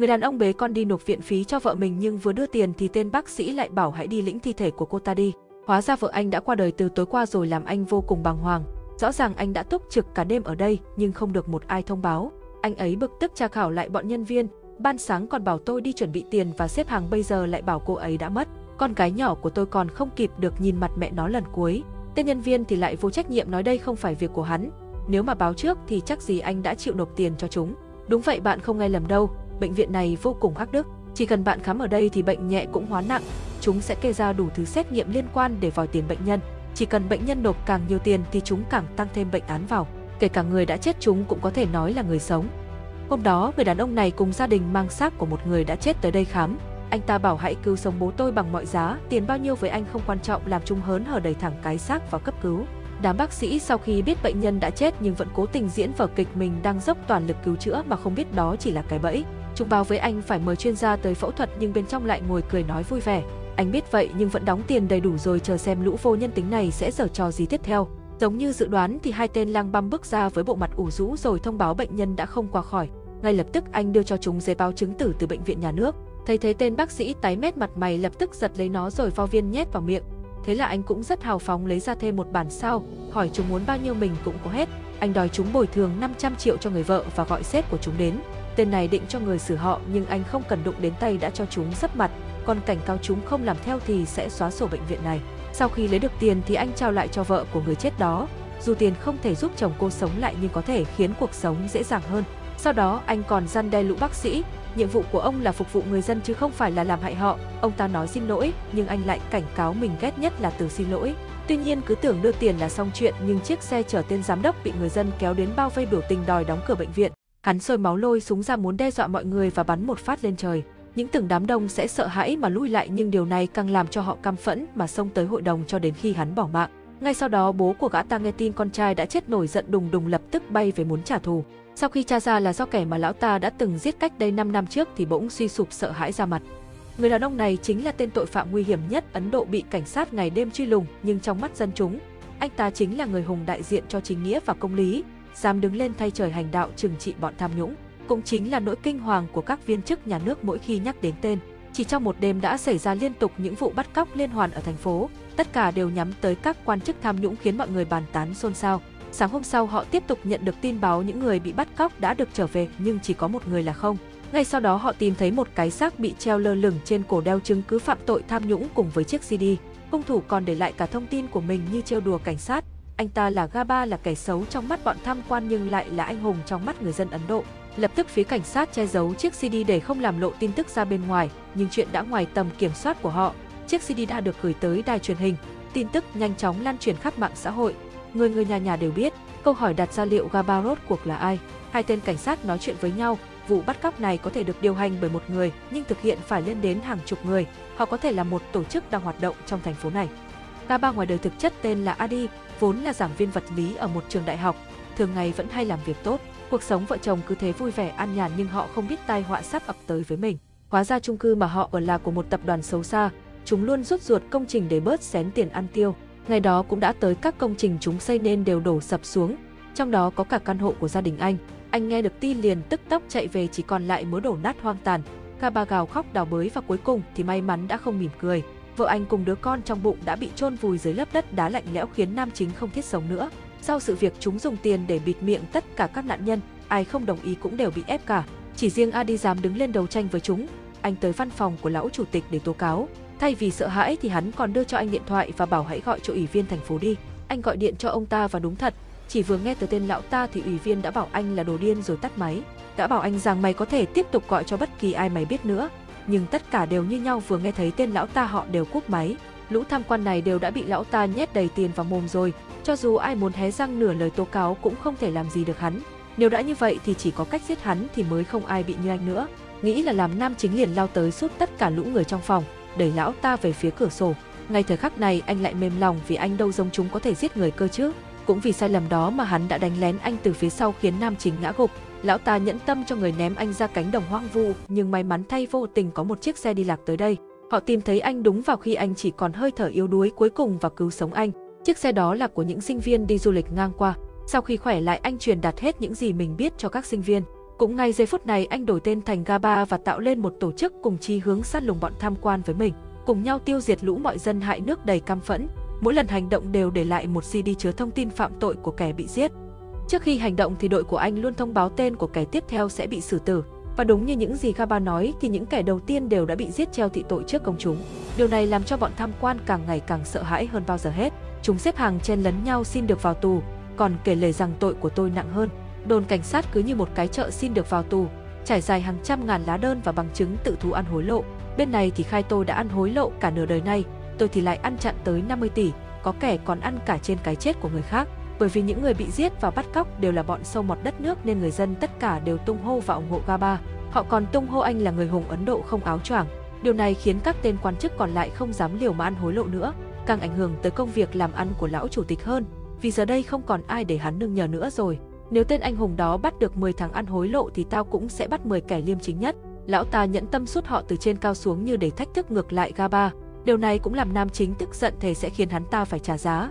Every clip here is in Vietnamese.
Người đàn ông bế con đi nộp viện phí cho vợ mình nhưng vừa đưa tiền thì tên bác sĩ lại bảo hãy đi lĩnh thi thể của cô ta đi. Hóa ra vợ anh đã qua đời từ tối qua rồi làm anh vô cùng bàng hoàng. Rõ ràng anh đã túc trực cả đêm ở đây nhưng không được một ai thông báo. Anh ấy bực tức tra khảo lại bọn nhân viên, ban sáng còn bảo tôi đi chuẩn bị tiền và xếp hàng bây giờ lại bảo cô ấy đã mất. Con gái nhỏ của tôi còn không kịp được nhìn mặt mẹ nó lần cuối. Tên nhân viên thì lại vô trách nhiệm nói đây không phải việc của hắn. Nếu mà báo trước thì chắc gì anh đã chịu nộp tiền cho chúng. Đúng vậy bạn không nghe lầm đâu, bệnh viện này vô cùng ác đức. Chỉ cần bạn khám ở đây thì bệnh nhẹ cũng hóa nặng, chúng sẽ kê ra đủ thứ xét nghiệm liên quan để vòi tiền bệnh nhân. Chỉ cần bệnh nhân nộp càng nhiều tiền thì chúng càng tăng thêm bệnh án vào. Kể cả người đã chết chúng cũng có thể nói là người sống. Hôm đó, người đàn ông này cùng gia đình mang xác của một người đã chết tới đây khám. Anh ta bảo hãy cứu sống bố tôi bằng mọi giá, tiền bao nhiêu với anh không quan trọng làm chúng hớn hở đẩy thẳng cái xác vào cấp cứu. Đám bác sĩ sau khi biết bệnh nhân đã chết nhưng vẫn cố tình diễn vở kịch mình đang dốc toàn lực cứu chữa mà không biết đó chỉ là cái bẫy. Chúng báo với anh phải mời chuyên gia tới phẫu thuật nhưng bên trong lại ngồi cười nói vui vẻ. Anh biết vậy nhưng vẫn đóng tiền đầy đủ rồi chờ xem lũ vô nhân tính này sẽ giở trò gì tiếp theo. Giống như dự đoán thì hai tên lang băm bước ra với bộ mặt ủ rũ rồi thông báo bệnh nhân đã không qua khỏi. Ngay lập tức anh đưa cho chúng giấy báo chứng tử từ bệnh viện nhà nước. Thấy thế tên bác sĩ tái mét mặt mày lập tức giật lấy nó rồi vo viên nhét vào miệng. Thế là anh cũng rất hào phóng lấy ra thêm một bản sao, hỏi chúng muốn bao nhiêu mình cũng có hết. Anh đòi chúng bồi thường 500 triệu cho người vợ và gọi sếp của chúng đến. Tên này định cho người xử họ nhưng anh không cần đụng đến tay đã cho chúng sấp mặt, còn cảnh cáo chúng không làm theo thì sẽ xóa sổ bệnh viện này. Sau khi lấy được tiền thì anh trao lại cho vợ của người chết đó. Dù tiền không thể giúp chồng cô sống lại nhưng có thể khiến cuộc sống dễ dàng hơn. Sau đó anh còn răn đe lũ bác sĩ, nhiệm vụ của ông là phục vụ người dân chứ không phải là làm hại họ. Ông ta nói xin lỗi, nhưng anh lại cảnh cáo mình ghét nhất là từ xin lỗi. Tuy nhiên cứ tưởng đưa tiền là xong chuyện nhưng chiếc xe chở tên giám đốc bị người dân kéo đến bao vây biểu tình đòi đóng cửa bệnh viện. Hắn sôi máu lôi súng ra muốn đe dọa mọi người và bắn một phát lên trời. Những từng đám đông sẽ sợ hãi mà lui lại nhưng điều này càng làm cho họ căm phẫn mà xông tới hội đồng cho đến khi hắn bỏ mạng. Ngay sau đó bố của gã ta nghe tin con trai đã chết nổi giận đùng đùng lập tức bay về muốn trả thù. Sau khi tra ra là do kẻ mà lão ta đã từng giết cách đây 5 năm trước thì bỗng suy sụp sợ hãi ra mặt. Người đàn ông này chính là tên tội phạm nguy hiểm nhất Ấn Độ bị cảnh sát ngày đêm truy lùng nhưng trong mắt dân chúng, anh ta chính là người hùng đại diện cho chính nghĩa và công lý, dám đứng lên thay trời hành đạo trừng trị bọn tham nhũng. Cũng chính là nỗi kinh hoàng của các viên chức nhà nước mỗi khi nhắc đến tên. Chỉ trong một đêm đã xảy ra liên tục những vụ bắt cóc liên hoàn ở thành phố, tất cả đều nhắm tới các quan chức tham nhũng khiến mọi người bàn tán xôn xao. Sáng hôm sau họ tiếp tục nhận được tin báo những người bị bắt cóc đã được trở về nhưng chỉ có một người là không. Ngay sau đó họ tìm thấy một cái xác bị treo lơ lửng trên cổ đeo chứng cứ phạm tội tham nhũng cùng với chiếc CD. Hung thủ còn để lại cả thông tin của mình như trêu đùa cảnh sát. Anh ta là Gaba là kẻ xấu trong mắt bọn tham quan nhưng lại là anh hùng trong mắt người dân Ấn Độ. Lập tức phía cảnh sát che giấu chiếc CD để không làm lộ tin tức ra bên ngoài, nhưng chuyện đã ngoài tầm kiểm soát của họ. Chiếc CD đã được gửi tới đài truyền hình, tin tức nhanh chóng lan truyền khắp mạng xã hội. Người người nhà nhà đều biết, câu hỏi đặt ra liệu Gaba rốt cuộc là ai. Hai tên cảnh sát nói chuyện với nhau, vụ bắt cóc này có thể được điều hành bởi một người nhưng thực hiện phải lên đến hàng chục người. Họ có thể là một tổ chức đang hoạt động trong thành phố này. Gaba ngoài đời thực chất tên là Adi, vốn là giảng viên vật lý ở một trường đại học, thường ngày vẫn hay làm việc tốt. Cuộc sống vợ chồng cứ thế vui vẻ an nhàn nhưng họ không biết tai họa sắp ập tới với mình. Hóa ra chung cư mà họ ở là của một tập đoàn xấu xa, chúng luôn rút ruột công trình để bớt xén tiền ăn tiêu. Ngày đó cũng đã tới các công trình chúng xây nên đều đổ sập xuống, trong đó có cả căn hộ của gia đình anh. Anh nghe được tin liền tức tốc chạy về chỉ còn lại mớ đổ nát hoang tàn. cả ba gào khóc đào bới và cuối cùng thì may mắn đã không mỉm cười. Vợ anh cùng đứa con trong bụng đã bị chôn vùi dưới lớp đất đá lạnh lẽo khiến nam chính không thiết sống nữa. Sau sự việc chúng dùng tiền để bịt miệng tất cả các nạn nhân, ai không đồng ý cũng đều bị ép cả. Chỉ riêng Adi dám đứng lên đấu tranh với chúng. Anh tới văn phòng của lão chủ tịch để tố cáo. Thay vì sợ hãi thì hắn còn đưa cho anh điện thoại và bảo hãy gọi cho ủy viên thành phố đi. Anh gọi điện cho ông ta và đúng thật, chỉ vừa nghe từ tên lão ta thì ủy viên đã bảo anh là đồ điên rồi tắt máy. Đã bảo anh rằng mày có thể tiếp tục gọi cho bất kỳ ai mày biết nữa. Nhưng tất cả đều như nhau vừa nghe thấy tên lão ta họ đều cúp máy. Lũ tham quan này đều đã bị lão ta nhét đầy tiền vào mồm rồi, cho dù ai muốn hé răng nửa lời tố cáo cũng không thể làm gì được hắn. Nếu đã như vậy thì chỉ có cách giết hắn thì mới không ai bị như anh nữa. Nghĩ là làm nam chính liền lao tới suốt tất cả lũ người trong phòng, đẩy lão ta về phía cửa sổ. Ngay thời khắc này anh lại mềm lòng vì anh đâu giống chúng có thể giết người cơ chứ. Cũng vì sai lầm đó mà hắn đã đánh lén anh từ phía sau khiến nam chính ngã gục. Lão ta nhẫn tâm cho người ném anh ra cánh đồng hoang vu, nhưng may mắn thay vô tình có một chiếc xe đi lạc tới đây. Họ tìm thấy anh đúng vào khi anh chỉ còn hơi thở yếu đuối cuối cùng và cứu sống anh. Chiếc xe đó là của những sinh viên đi du lịch ngang qua. Sau khi khỏe lại anh truyền đạt hết những gì mình biết cho các sinh viên. Cũng ngay giây phút này anh đổi tên thành Gaba và tạo lên một tổ chức cùng chi hướng sát lùng bọn tham quan với mình, cùng nhau tiêu diệt lũ mọi dân hại nước đầy cam phẫn. Mỗi lần hành động đều để lại một CD chứa thông tin phạm tội của kẻ bị giết. Trước khi hành động thì đội của anh luôn thông báo tên của kẻ tiếp theo sẽ bị xử tử. Và đúng như những gì Gaba nói thì những kẻ đầu tiên đều đã bị giết treo thị tội trước công chúng. Điều này làm cho bọn tham quan càng ngày càng sợ hãi hơn bao giờ hết. Chúng xếp hàng chen lấn nhau xin được vào tù, còn kể lể rằng tội của tôi nặng hơn. Đồn cảnh sát cứ như một cái chợ xin được vào tù, trải dài hàng trăm ngàn lá đơn và bằng chứng tự thú ăn hối lộ. Bên này thì khai tôi đã ăn hối lộ cả nửa đời nay, tôi thì lại ăn chặn tới 50 tỷ, có kẻ còn ăn cả trên cái chết của người khác. Bởi vì những người bị giết và bắt cóc đều là bọn sâu mọt đất nước nên người dân tất cả đều tung hô và ủng hộ Gaba. Họ còn tung hô anh là người hùng Ấn Độ không áo choàng. Điều này khiến các tên quan chức còn lại không dám liều mà ăn hối lộ nữa, càng ảnh hưởng tới công việc làm ăn của lão chủ tịch hơn, vì giờ đây không còn ai để hắn nương nhờ nữa rồi. Nếu tên anh hùng đó bắt được 10 thằng ăn hối lộ thì tao cũng sẽ bắt 10 kẻ liêm chính nhất. Lão ta nhẫn tâm suốt họ từ trên cao xuống như để thách thức ngược lại Gaba. Điều này cũng làm nam chính tức giận thề sẽ khiến hắn ta phải trả giá.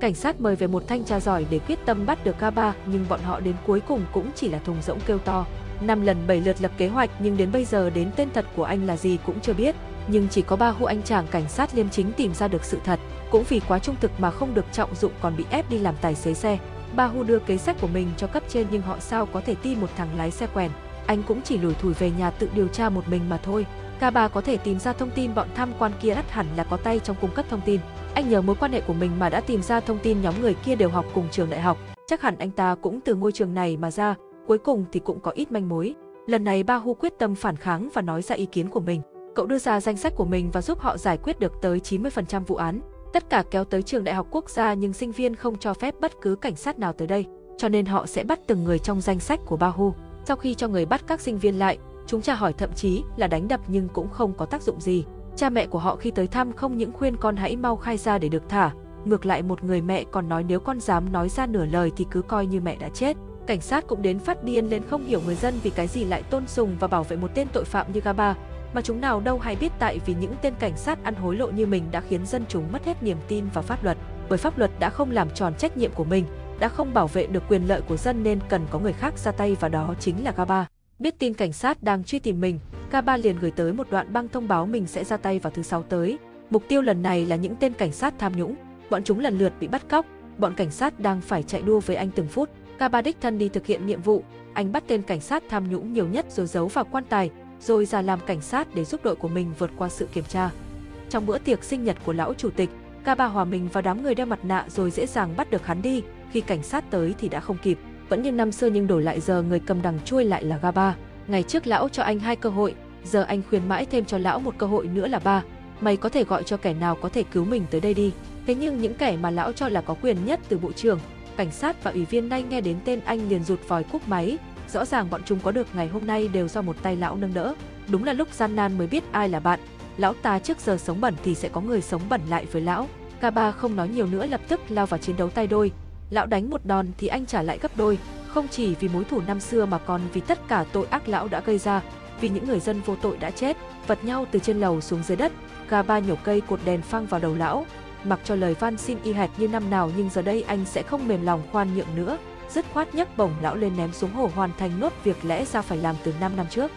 Cảnh sát mời về một thanh tra giỏi để quyết tâm bắt được Gaba nhưng bọn họ đến cuối cùng cũng chỉ là thùng rỗng kêu to. Năm lần bảy lượt lập kế hoạch, nhưng đến bây giờ đến tên thật của anh là gì cũng chưa biết. Nhưng chỉ có ba hu anh chàng cảnh sát liêm chính tìm ra được sự thật. Cũng vì quá trung thực mà không được trọng dụng còn bị ép đi làm tài xế xe. Ba Hu đưa kế sách của mình cho cấp trên nhưng họ sao có thể tin một thằng lái xe quèn. Anh cũng chỉ lủi thủi về nhà tự điều tra một mình mà thôi. K3 có thể tìm ra thông tin bọn tham quan kia ắt hẳn là có tay trong cung cấp thông tin. Anh nhờ mối quan hệ của mình mà đã tìm ra thông tin nhóm người kia đều học cùng trường đại học. Chắc hẳn anh ta cũng từ ngôi trường này mà ra, cuối cùng thì cũng có ít manh mối. Lần này Ba Hu quyết tâm phản kháng và nói ra ý kiến của mình. Cậu đưa ra danh sách của mình và giúp họ giải quyết được tới 90% vụ án. Tất cả kéo tới trường đại học quốc gia nhưng sinh viên không cho phép bất cứ cảnh sát nào tới đây, cho nên họ sẽ bắt từng người trong danh sách của Ba Hu. Sau khi cho người bắt các sinh viên lại, chúng tra hỏi thậm chí là đánh đập nhưng cũng không có tác dụng gì. Cha mẹ của họ khi tới thăm không những khuyên con hãy mau khai ra để được thả, ngược lại một người mẹ còn nói nếu con dám nói ra nửa lời thì cứ coi như mẹ đã chết. Cảnh sát cũng đến phát điên lên không hiểu người dân vì cái gì lại tôn sùng và bảo vệ một tên tội phạm như Gaba, mà chúng nào đâu hay biết tại vì những tên cảnh sát ăn hối lộ như mình đã khiến dân chúng mất hết niềm tin vào pháp luật, bởi pháp luật đã không làm tròn trách nhiệm của mình, đã không bảo vệ được quyền lợi của dân nên cần có người khác ra tay và đó chính là Gaba. Biết tin cảnh sát đang truy tìm mình, Gaba liền gửi tới một đoạn băng thông báo mình sẽ ra tay vào thứ sáu tới. Mục tiêu lần này là những tên cảnh sát tham nhũng, bọn chúng lần lượt bị bắt cóc, bọn cảnh sát đang phải chạy đua với anh từng phút. Gaba đích thân đi thực hiện nhiệm vụ, anh bắt tên cảnh sát tham nhũng nhiều nhất rồi giấu vào quan tài, rồi ra làm cảnh sát để giúp đội của mình vượt qua sự kiểm tra. Trong bữa tiệc sinh nhật của lão chủ tịch, K3 hòa mình vào đám người đeo mặt nạ rồi dễ dàng bắt được hắn đi, khi cảnh sát tới thì đã không kịp. Vẫn như năm xưa nhưng đổi lại giờ người cầm đằng chui lại là Gaba. Ngày trước lão cho anh hai cơ hội, giờ anh khuyên mãi thêm cho lão một cơ hội nữa là ba. Mày có thể gọi cho kẻ nào có thể cứu mình tới đây đi. Thế nhưng những kẻ mà lão cho là có quyền nhất từ bộ trưởng, cảnh sát và ủy viên nay nghe đến tên anh liền rụt vòi cúp máy, rõ ràng bọn chúng có được ngày hôm nay đều do một tay lão nâng đỡ. Đúng là lúc gian nan mới biết ai là bạn, lão ta trước giờ sống bẩn thì sẽ có người sống bẩn lại với lão. Gaba không nói nhiều nữa lập tức lao vào chiến đấu tay đôi. Lão đánh một đòn thì anh trả lại gấp đôi, không chỉ vì mối thù năm xưa mà còn vì tất cả tội ác lão đã gây ra, vì những người dân vô tội đã chết, vật nhau từ trên lầu xuống dưới đất, gà ba nhổ cây cột đèn phang vào đầu lão, mặc cho lời van xin y hệt như năm nào nhưng giờ đây anh sẽ không mềm lòng khoan nhượng nữa, dứt khoát nhấc bổng lão lên ném xuống hồ hoàn thành nốt việc lẽ ra phải làm từ 5 năm trước.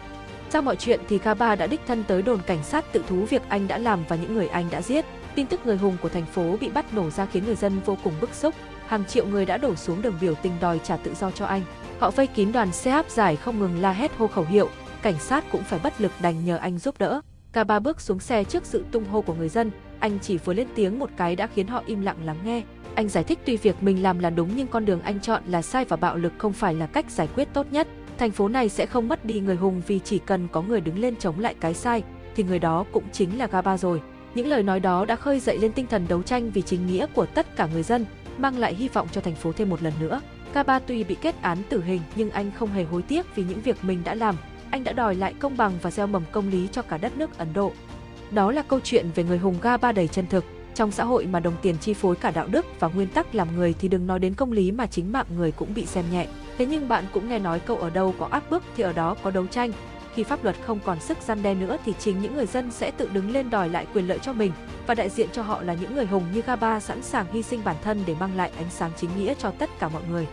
Sau mọi chuyện thì Kaba đã đích thân tới đồn cảnh sát tự thú việc anh đã làm và những người anh đã giết. Tin tức người hùng của thành phố bị bắt nổ ra khiến người dân vô cùng bức xúc. Hàng triệu người đã đổ xuống đường biểu tình đòi trả tự do cho anh. Họ vây kín đoàn xe áp giải không ngừng la hét hô khẩu hiệu, cảnh sát cũng phải bất lực đành nhờ anh giúp đỡ. Kaba bước xuống xe trước sự tung hô của người dân, anh chỉ vừa lên tiếng một cái đã khiến họ im lặng lắng nghe. Anh giải thích tuy việc mình làm là đúng nhưng con đường anh chọn là sai và bạo lực không phải là cách giải quyết tốt nhất. Thành phố này sẽ không mất đi người hùng vì chỉ cần có người đứng lên chống lại cái sai, thì người đó cũng chính là Gaba rồi. Những lời nói đó đã khơi dậy lên tinh thần đấu tranh vì chính nghĩa của tất cả người dân, mang lại hy vọng cho thành phố thêm một lần nữa. Kaba tuy bị kết án tử hình, nhưng anh không hề hối tiếc vì những việc mình đã làm. Anh đã đòi lại công bằng và gieo mầm công lý cho cả đất nước Ấn Độ. Đó là câu chuyện về người hùng Gaba đầy chân thực. Trong xã hội mà đồng tiền chi phối cả đạo đức và nguyên tắc làm người thì đừng nói đến công lý mà chính mạng người cũng bị xem nhẹ. Thế nhưng bạn cũng nghe nói câu ở đâu có áp bức thì ở đó có đấu tranh. Khi pháp luật không còn sức gian đe nữa thì chính những người dân sẽ tự đứng lên đòi lại quyền lợi cho mình và đại diện cho họ là những người hùng như Gaba sẵn sàng hy sinh bản thân để mang lại ánh sáng chính nghĩa cho tất cả mọi người.